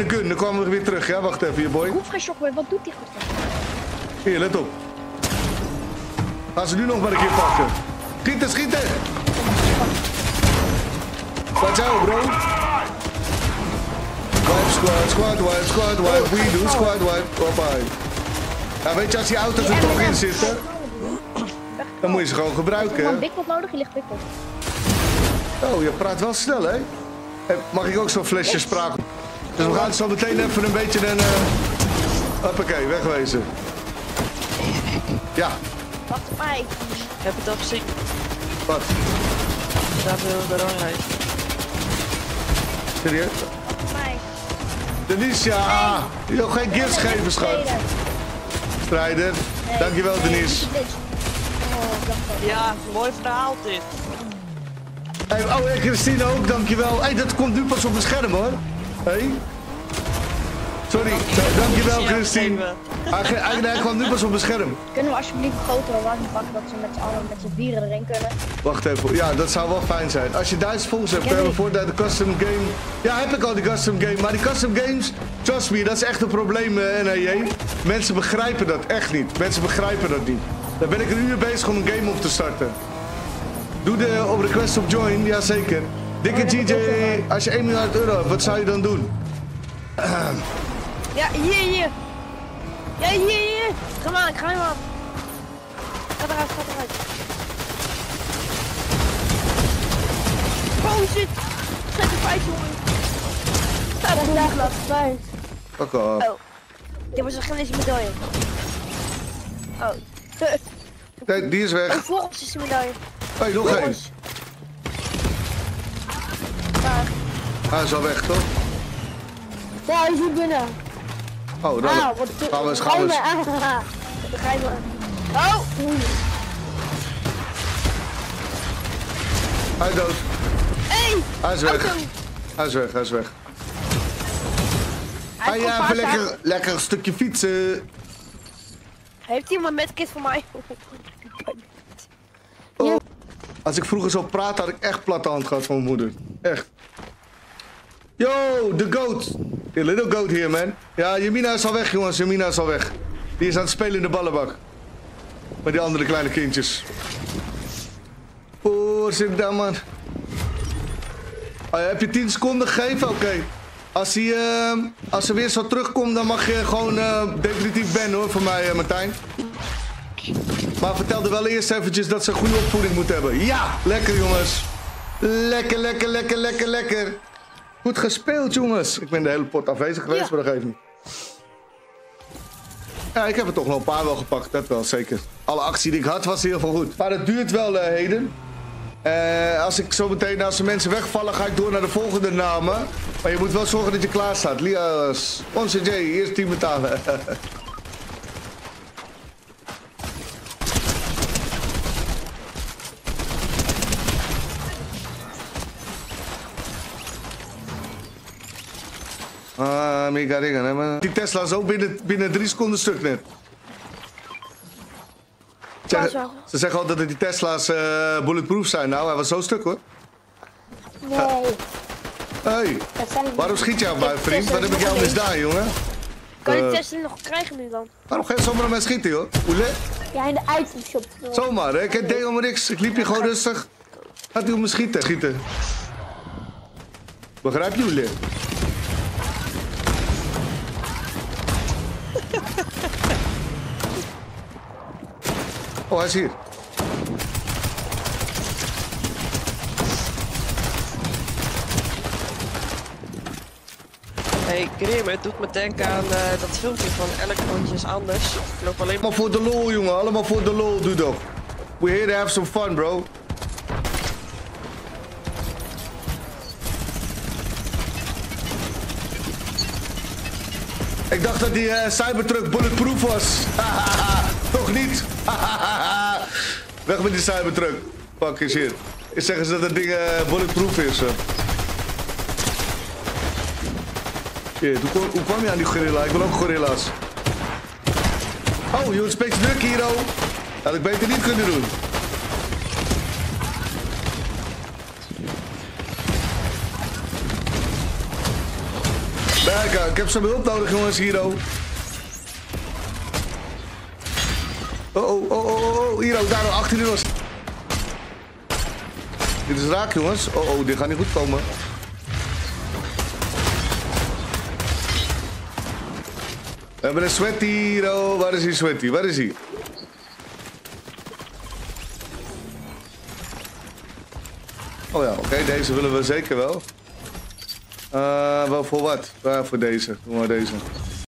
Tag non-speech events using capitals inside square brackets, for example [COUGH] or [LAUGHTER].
Een gun, dan kwamen we weer terug. Ja, wacht even, je boy. Ik hoef geen shockwave, wat doet die goed? Hier, let op. Gaan ze nu nog maar een keer pakken. Schieten, schieten! Watch out, bro. Wipe squad, squad wipe, squad wipe. We do squad wipe. Hoppa. Ja, weet je, als die auto's er toch in zitten, dan moet je ze gewoon Ik gebruiken. heb Big Pot nodig, je ligt Big Pot. Oh, je praat wel snel, hè? Eh, Mag ik ook zo'n flesje spraak? Dus we gaan zo meteen even een beetje een... eh Hoppakee, wegwezen. Ja, Wacht op mij. Heb je het al gezien? wat? Daar wil de ranglijst. Serieus? Wacht op mij. Denise, ja! Je wil geen gifts geven, schat. Strijder. Dankjewel, Denise. Oh, ik. Ja, mooi verhaal dit. Hey, oh, en Christine ook, dankjewel. Hey, dat komt nu pas op mijn scherm, hoor. Hey. Sorry, Eh, dankjewel, Christine. Hij, ge- hij, hij kwam nu pas op mijn scherm. [LAUGHS] Kunnen we alsjeblieft grotere wagen pakken dat ze met z'n allen met z'n vieren erin kunnen? Wacht even, ja, dat zou wel fijn zijn. Als je Duits volgens hebt, Ik heb uh, die. voor de, de custom game. Ja, heb ik al die custom game. Maar die custom games, trust me, dat is echt een probleem, uh, NAJ. Mensen begrijpen dat echt niet. Mensen begrijpen dat niet. Dan ben ik een uur bezig om een game op te starten. Doe de op request op join, jazeker. Dikke Oh, gedaan. als je 1 miljard euro hebt, wat zou je dan doen? [CLEARS THROAT] Ja, hier, hier. Ja, hier, hier. Ga maar, ik ga hem aan. Ga eruit, ga eruit. Oh shit. Zet een feitje hoor. Ga er vandaag fijn. Fuck off. Oh. Dit was een gelezen medaille. Oh. Kijk, die is weg. Een volgens is de medaille. Hey, nog één. Hij is al weg, toch? Ja, hij zit binnen. Oh, dan Ah, wat gaan we eens, gaan we eens. Begrijp me. Oh! Hij is dood. Hey! Hij is weg. Auto! Hij is weg, hij is weg. Hij je gewoon even lekker, lekker een stukje fietsen. Heeft iemand met kit voor mij? Oh. Als ik vroeger zo praat, had ik echt platte hand gehad van mijn moeder. Echt. Yo, the goat. The little goat here, man. Ja, Jamina is al weg, jongens. Jamina is al weg. Die is aan het spelen in de ballenbak. Met die andere kleine kindjes. Zit daar, man. Oh, heb je 10 seconden gegeven? Oké. Als, hij, eh, als ze weer zo terugkomt, dan mag je gewoon eh, definitief bannen, hoor, voor mij, eh, Martijn. Maar vertel er wel eerst eventjes dat ze een goede opvoeding moet hebben. Ja, lekker jongens. Lekker, lekker, lekker, lekker, lekker. Goed gespeeld jongens. Ik ben de hele pot afwezig geweest, Ja. maar dat geeft niet. Ja, ik heb er toch nog een paar wel gepakt, dat wel zeker. Alle actie die ik had was heel veel goed. Maar het duurt wel, eh, Heden. Eh, als ik zo meteen, als de mensen wegvallen, ga ik door naar de volgende namen. Maar je moet wel zorgen dat je klaar staat. Lias, onze J, eerst team betalen. [LAUGHS] Ah, mega dingen, hè, man. Die Tesla is ook binnen, binnen drie seconden stuk net. Ze Ja, zeggen, zo. ze zeggen altijd dat die Tesla's eh, bulletproof zijn. Nou, hij was zo stuk hoor. Nee, Hey, dat zijn waarom schiet je op mij, vriend? Wat heb ik jou misdaan, jongen? Kan je Eh. testen nog krijgen nu dan? Waarom ga je zomaar aan mij schieten, joh? Hoe let? Ja, in de itemshop. Zomaar, hè? Ik deed helemaal niks. Ik liep hier gewoon rustig. Gaat hij op me schieten? Schieten. Begrijp je, hoe Oh, hij is hier. Hey Grim, het doet me denken aan eh, dat filmpje van elk rondje is anders. Ik loop alleen maar... Allemaal voor de lol, jongen. Allemaal voor de lol, doe toch. We're here to have some fun, bro. Ik dacht dat die eh, Cybertruck bulletproof was. [LAUGHS] Toch niet? [LAUGHS] Weg met die Cybertruck. Fuck is hier. Zeggen ze dat dat ding eh, bulletproof is. hoe, kwam je aan die gorilla? Ik wil ook gorilla's. Oh, je beetje druk, Hero. Had ik beter niet kunnen doen. Kijk, eh, ik heb zijn hulp nodig, jongens, Hiro. Oh, oh, oh, oh, oh, Hiro, daar, achter die was. Dit is raak, jongens. Oh, oh, dit gaat niet goed komen. We hebben een sweaty, Hiro. Waar is die sweaty? Waar is hij? Oh ja, oké, deze willen we zeker wel. Wel voor wat? Uh, voor deze. Doen we deze.